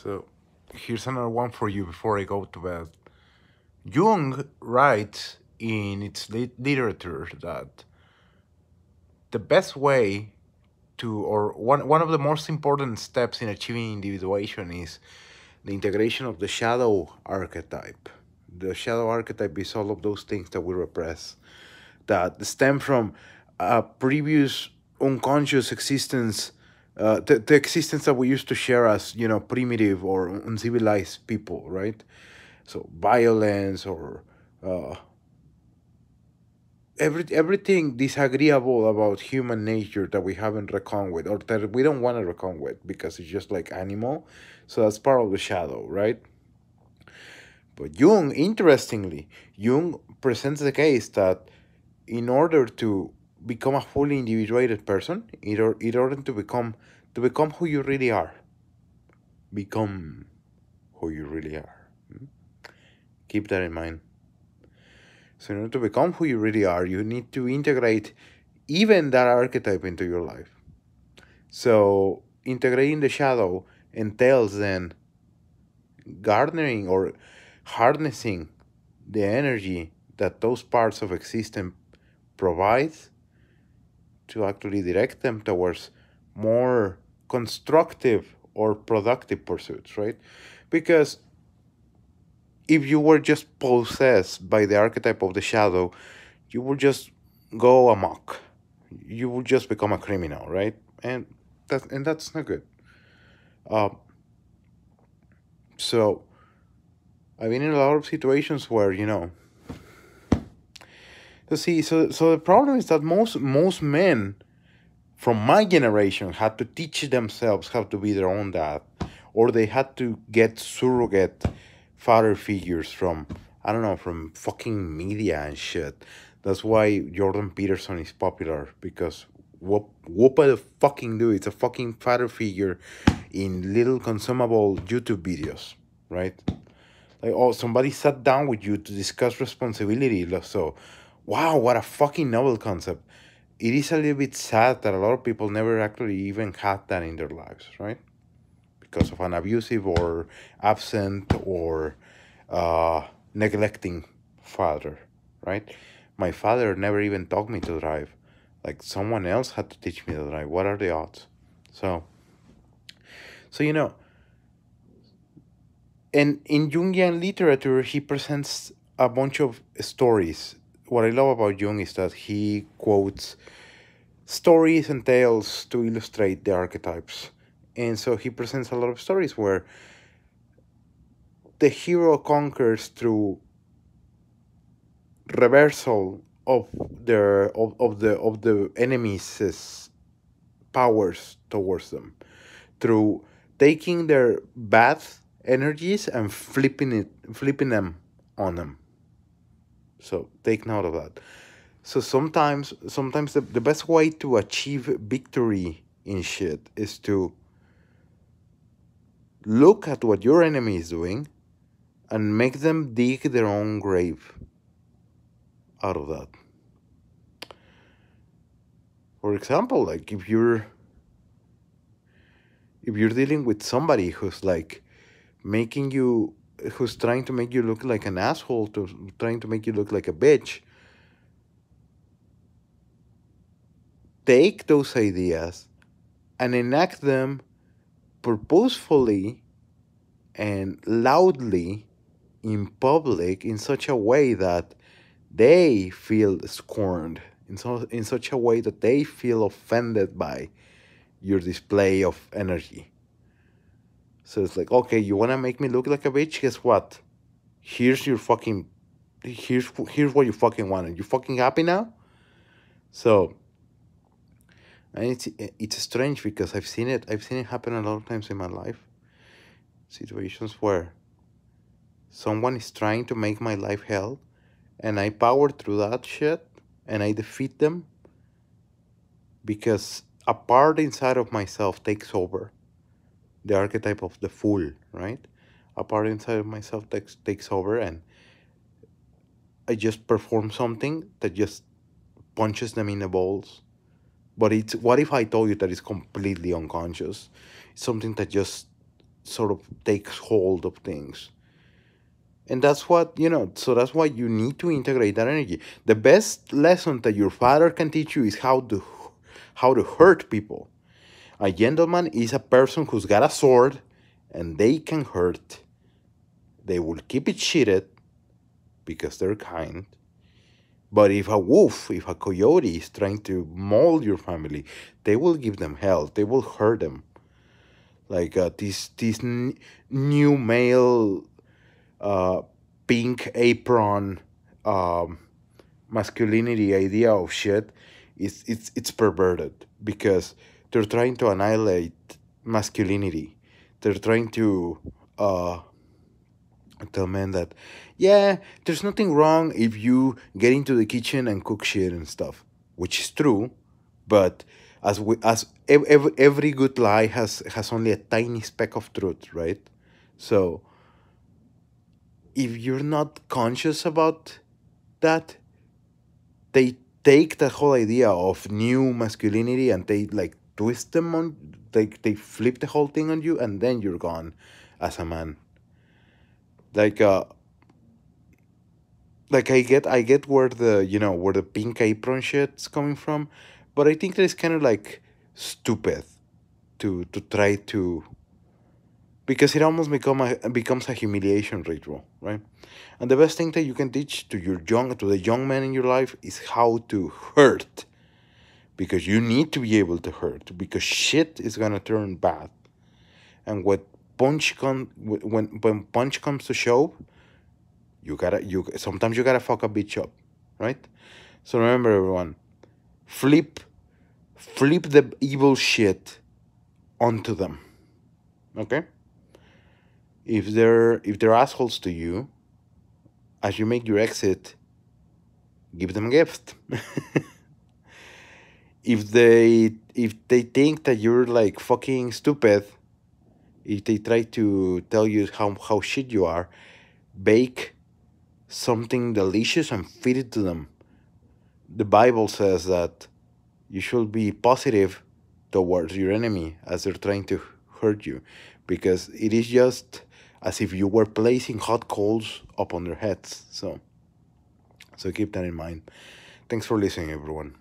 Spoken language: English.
So here's another one for you before I go to bed. Jung writes in its lit- literature that the best way to, or one, one of the most important steps in achieving individuation is the integration of the shadow archetype. The shadow archetype is all of those things that we repress that stem from a previous unconscious existence, uh, the, the existence that we used to share as, you know, primitive or uncivilized people, right? So violence or uh, every, everything disagreeable about human nature that we haven't reckoned with or that we don't want to reckon with because it's just like animal. So that's part of the shadow, right? But Jung, interestingly, Jung presents the case that in order to become a fully individuated person, in, or, in order to become to become who you really are, become who you really are. Hmm? Keep that in mind. So in order to become who you really are, you need to integrate even that archetype into your life. So integrating the shadow entails then garnering or harnessing the energy that those parts of existence provide to actually direct them towards more constructive or productive pursuits, right? Because if you were just possessed by the archetype of the shadow, you would just go amok. You would just become a criminal, right? And that and that's not good. Uh, so I've been in a lot of situations where you know. You see, so so the problem is that most most men from my generation had to teach themselves how to be their own dad, or they had to get surrogate father figures from I don't know from fucking media and shit. That's why Jordan Peterson is popular because what what the fucking do? It's a fucking father figure in little consumable YouTube videos, right? Like oh somebody sat down with you to discuss responsibility. So wow, what a fucking novel concept. It is a little bit sad that a lot of people never actually even had that in their lives, right? because of an abusive or absent or uh, neglecting father, right? My father never even taught me to drive. Like someone else had to teach me to drive. What are the odds? So, so you know, and in Jungian literature, he presents a bunch of stories. What I love about Jung is that he quotes stories and tales to illustrate the archetypes. And so he presents a lot of stories where the hero conquers through reversal of their of, of the of the enemies' powers towards them. Through taking their bad energies and flipping it flipping them on them so take note of that so sometimes sometimes the, the best way to achieve victory in shit is to look at what your enemy is doing and make them dig their own grave out of that. For example, like if you're if you're dealing with somebody who's like making you who's trying to make you look like an asshole to trying to make you look like a bitch take those ideas and enact them purposefully and loudly in public in such a way that they feel scorned in, so, in such a way that they feel offended by your display of energy so it's like okay you want to make me look like a bitch? Guess what? Here's your fucking here's here's what you fucking wanted. You fucking happy now? So and it's it's strange because I've seen it I've seen it happen a lot of times in my life. Situations where someone is trying to make my life hell and I power through that shit and I defeat them because a part inside of myself takes over the archetype of the fool right? A part inside of myself takes takes over and I just perform something that just punches them in the balls. But it's what if I told you that it's completely unconscious? It's something that just sort of takes hold of things. And that's what you know so that's why you need to integrate that energy. The best lesson that your father can teach you is how to how to hurt people a gentleman is a person who's got a sword and they can hurt. They will keep it shitted because they're kind. But if a wolf if a coyote is trying to maul your family they will give them hell. They will hurt them. Like uh, this this new male uh, pink apron um, masculinity idea of shit is it's it's perverted because they're trying to annihilate masculinity. They're trying to uh, tell men that yeah, there's nothing wrong if you get into the kitchen and cook shit and stuff, which is true, but as we as every, every good lie has has only a tiny speck of truth, right? So if you're not conscious about that, they take the whole idea of new masculinity and they like twist them on they they flip the whole thing on you and then you're gone as a man. Like uh like I get I get where the you know where the pink apron shit's coming from, but I think that it's kind of like stupid to to try to because it almost become a, becomes a humiliation ritual, right? And the best thing that you can teach to your young to the young man in your life is how to hurt, because you need to be able to hurt because shit is gonna turn bad, and when punch when when punch comes to show, you gotta you sometimes you gotta fuck a bitch up, right? So remember everyone, flip, flip the evil shit onto them, okay? if they're if they're assholes to you, as you make your exit, give them a gift. if they if they think that you're like fucking stupid, if they try to tell you how how shit you are, bake something delicious and feed it to them. The Bible says that you should be positive towards your enemy as they're trying to hurt you because it is just as if you were placing hot coals upon their heads. So, so keep that in mind. Thanks for listening, everyone.